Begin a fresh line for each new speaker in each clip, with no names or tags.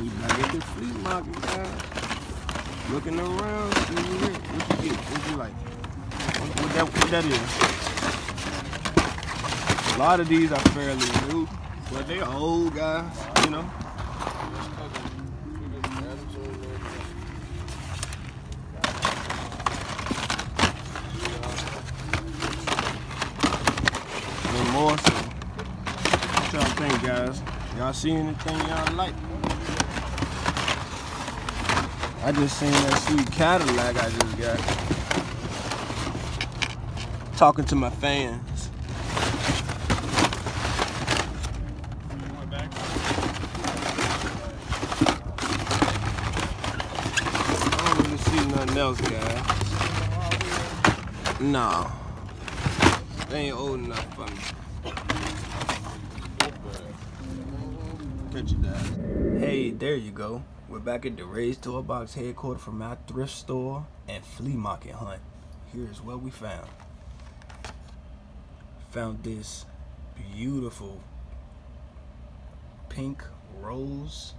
We back at the flea market, guys. Looking around, see what, what you get, what you like. What, that, what that is. A lot of these are fairly new, but they old guys, you know. More so. What y'all think, guys? Y'all see anything y'all like? I just seen that sweet Cadillac I just got. Talking to my fans. I don't really see nothing else, guys. No. They ain't old enough for me. Catch you. Hey, there you go. We're back at the Rayz Toy Box headquarters from our thrift store and flea market hunt. Here's what we found. Found this beautiful pink rose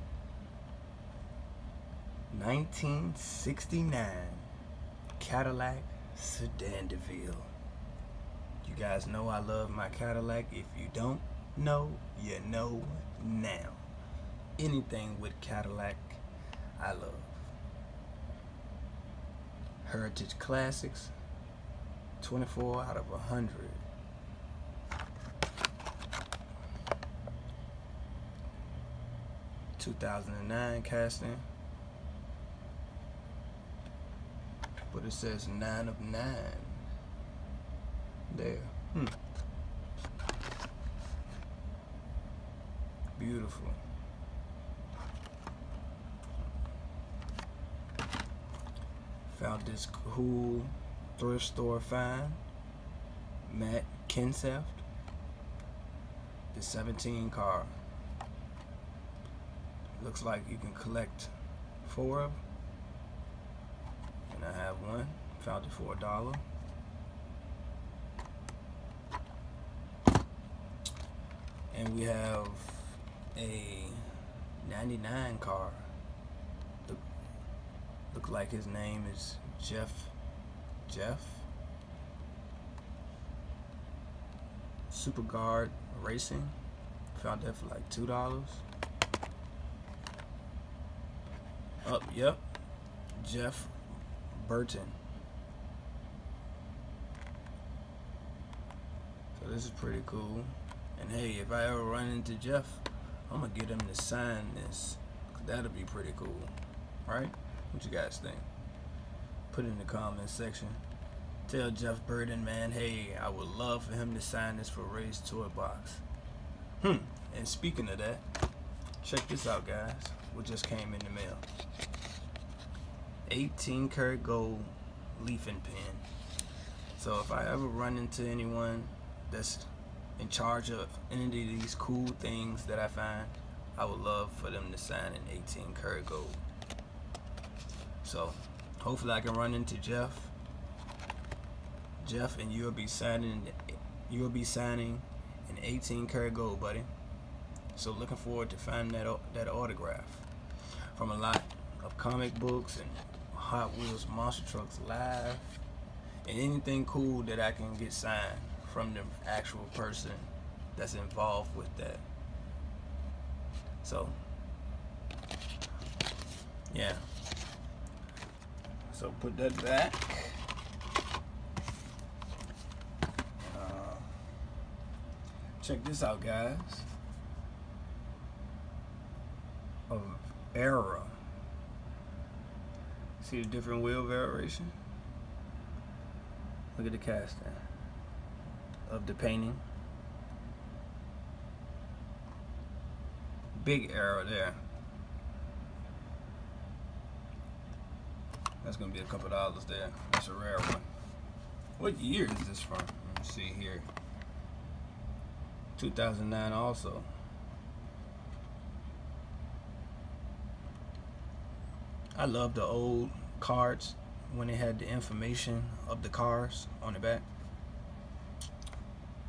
1969 Cadillac Sedan DeVille. You guys know I love my Cadillac. If you don't know, you know now. Anything with Cadillac, I love. Heritage Classics, 24 out of 100. Two thousand and nine casting, but it says nine of nine there. Hmm. Beautiful. Found this cool thrift store find. Matt Kenseth. The 17 car. Looks like you can collect four of them. And I have one. Found it for a dollar. and we have a 99 car look like his name is Jeff Jeff? SuperGard Racing? Found that for like two dollars? Up yep. Jeff Burton. So this is pretty cool. And hey, if I ever run into Jeff, I'm gonna get him to sign this. That'll be pretty cool, right? What you guys think? Put it in the comment section. Tell Jeff Burton, man, hey, I would love for him to sign this for Ray's Toy Box. Hmm. And speaking of that, check this out, guys. What just came in the mail? 18 karat gold leafing pen. So if I ever run into anyone that's in charge of any of these cool things that I find, I would love for them to sign an 18 karat gold. So hopefully I can run into Jeff. Jeff and you'll be signing you'll be signing an 18 karat gold, buddy. So looking forward to finding that that autograph from a lot of comic books and Hot Wheels Monster Trucks Live and anything cool that I can get signed from the actual person that's involved with that. So, yeah. So put that back. Uh, check this out, guys. Of era. See the different wheel variation? Look at the casting of the painting. Big arrow there. That's gonna be a couple dollars there. That's a rare one. What year is this from? Let me see here. 2009 also. I love the old cards when it had the information of the cars on the back.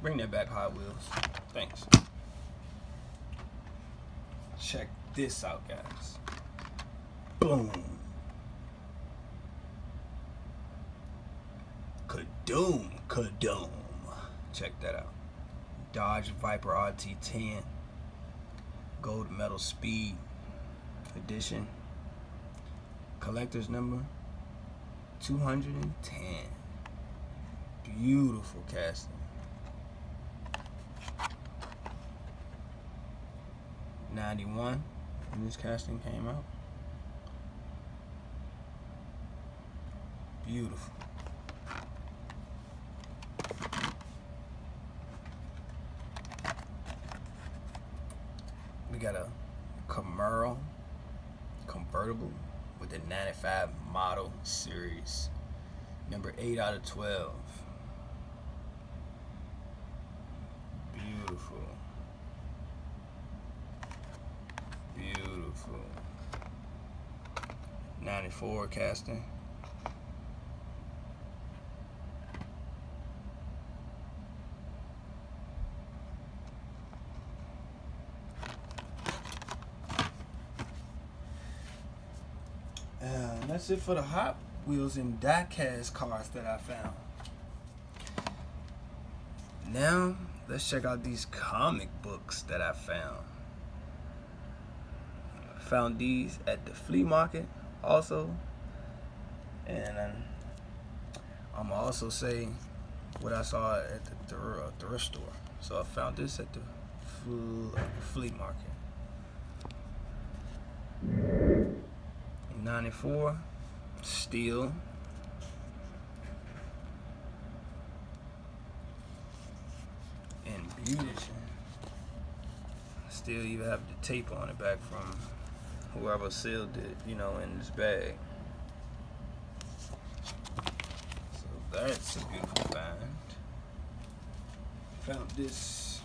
Bring that back, Hot Wheels. Thanks. Check this out, guys. Boom. Kadoom, Kadoom. Check that out. Dodge Viper RT10 Gold Medal Speed Edition. Collector's number 210. Beautiful casting. 91 when this casting came out. Beautiful. We got a Camaro convertible with the 95 model series. Number 8 out of 12. Beautiful. Beautiful. 94 casting. And that's it for the Hot Wheels and diecast cars that I found. Now, let's check out these comic books that I found. Found these at the flea market also. And I'm also say what I saw at the thrift store. So I found this at the flea market. 94 steel and beautiful. still even have the tape on it back from whoever sealed it you know in this bag. So that's a beautiful find. Found this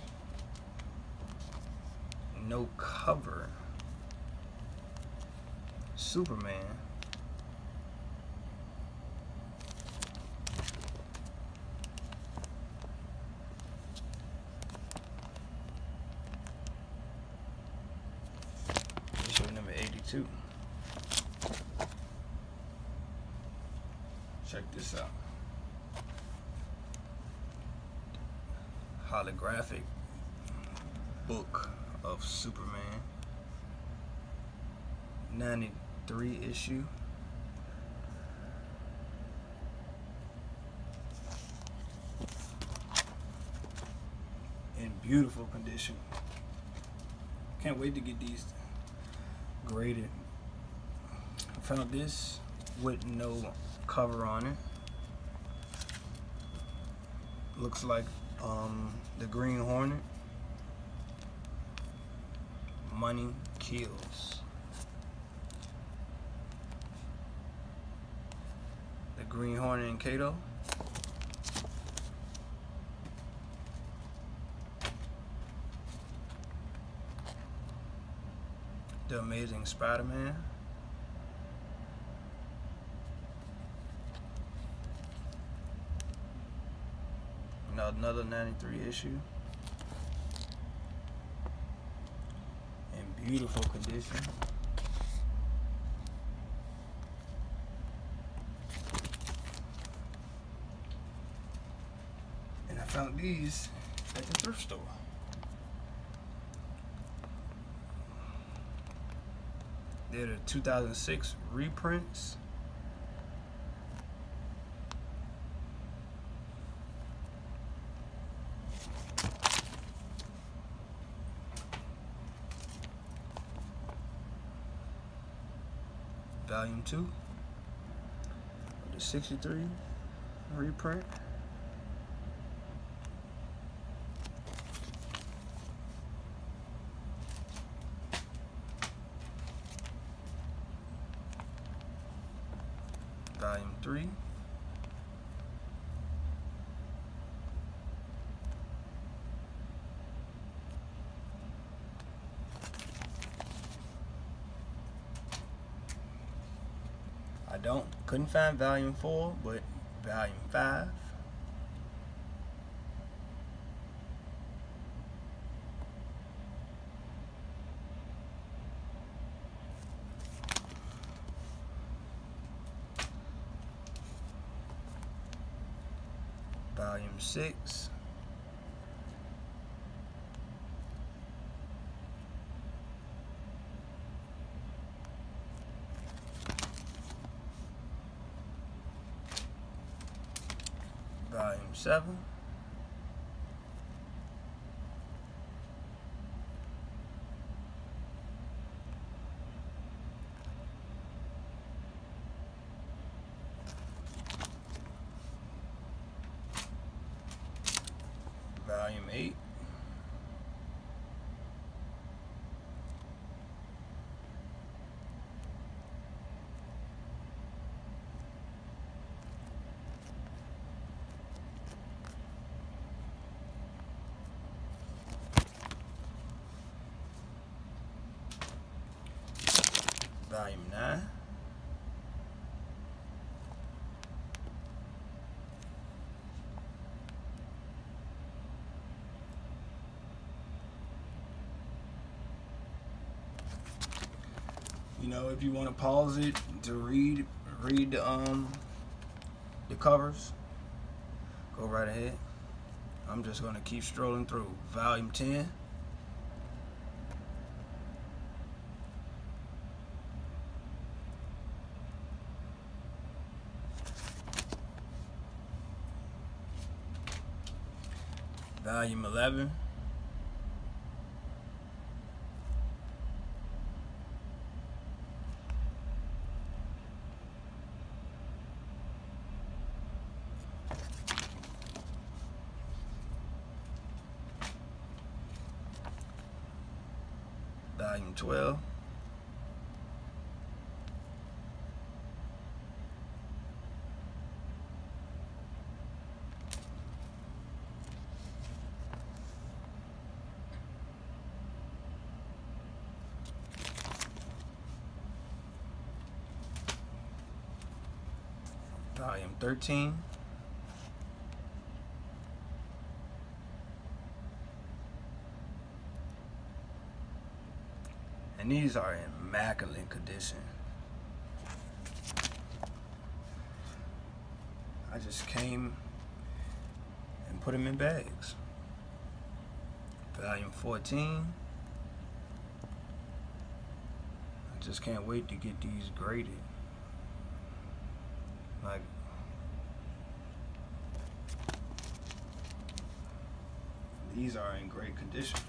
no cover Superman. Issue number 82. Check this out. Holographic book of Superman. 90 three issue. In beautiful condition. Can't wait to get these graded. I found this with no cover on it. Looks like um, the Green Hornet. Money kills. Green Hornet and Kato. The Amazing Spider-Man. Another 93 issue. In beautiful condition. Found these at the thrift store. They're the 2006 reprints. Volume 2 of the 63 reprint. 3. I don't, couldn't find volume 4, but volume 5. Volume 6. Volume 7. Volume 8. Volume 9. You know, if you want to pause it to read read the um the covers, go right ahead. I'm just gonna keep strolling through. Volume 10. Volume 11. Volume 12. Volume 13. And these are in immaculate condition. I just came and put them in bags. Volume 14. I just can't wait to get these graded. Like, these are in great condition.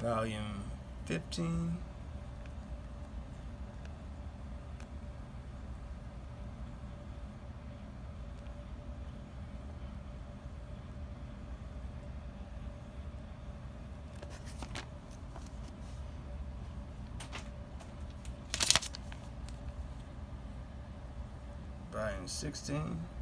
Volume 15. Volume 16.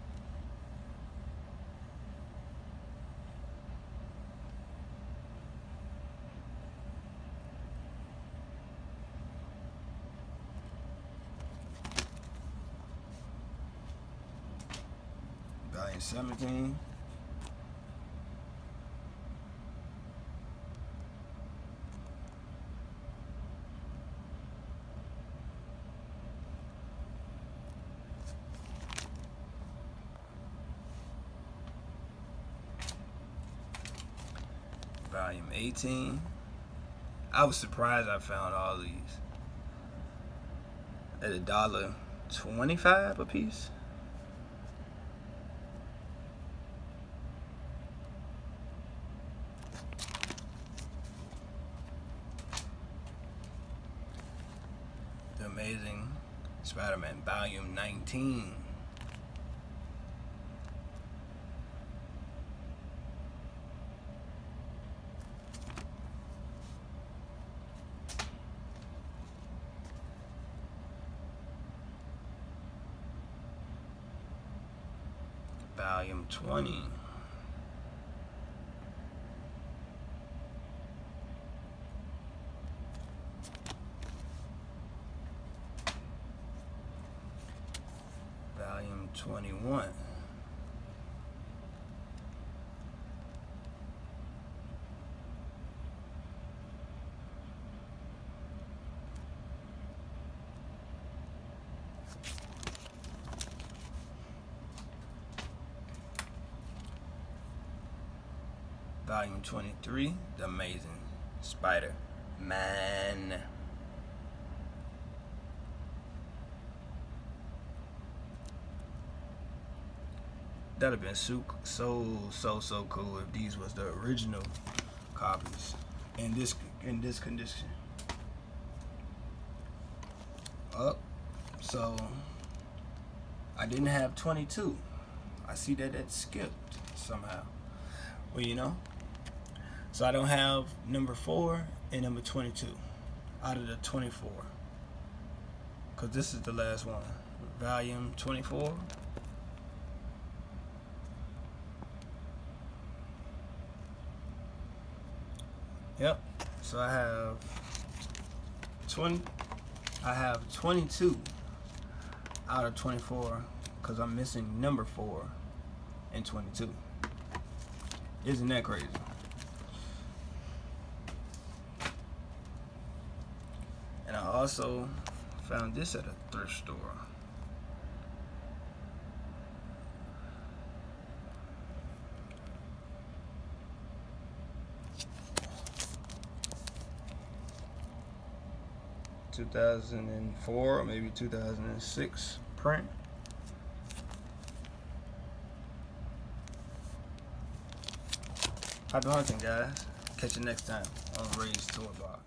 Volume 17. Volume 18. I was surprised I found all these at a dollar 25 a piece. Amazing Spider-Man Volume 19. Volume 20. 21. Volume 23, The Amazing Spider-Man. That'd have been so, so, so, so cool if these was the original copies in this in this condition. Up, so I didn't have 22. I see that it skipped somehow. Well, you know. So I don't have number four and number 22 out of the 24. Because this is the last one. Volume 24. Yep. So I have 20. I have 22 out of 24 because I'm missing number 4 and 22. Isn't that crazy? And I also found this at a thrift store. Two thousand and four, maybe two thousand and six print. Happy hunting, guys. Catch you next time on Ray's Toy Box.